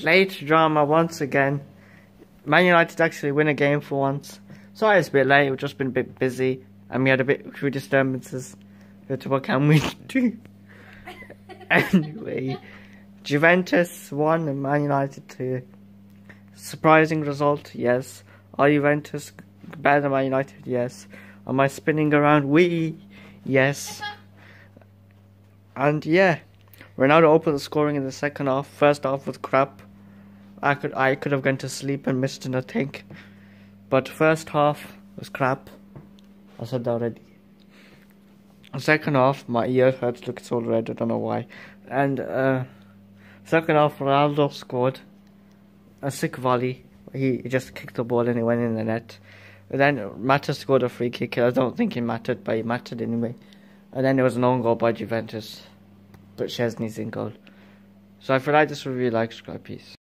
Late drama once again. Man United actually win a game for once. Sorry it's a bit late, we've just been a bit busy and we had a bit few disturbances. But what can we do? anyway, Juventus won and Man United 2. Surprising result, yes. Are Juventus better than Man United? Yes. Am I spinning around? We, yes. And yeah, Ronaldo opened the scoring in the second half. First half was crap. I could I could have gone to sleep and missed it, I think. But first half was crap. I said that already. Second half, my ear hurts. Look, it's all red. I don't know why. And uh, second half, Ronaldo scored a sick volley. He, just kicked the ball and it went in the net. And then Mata scored a free kick. I don't think he mattered, but he mattered anyway. And then there was an own goal by Juventus. But Szczesny's in goal. So if you like this review, like, subscribe, peace.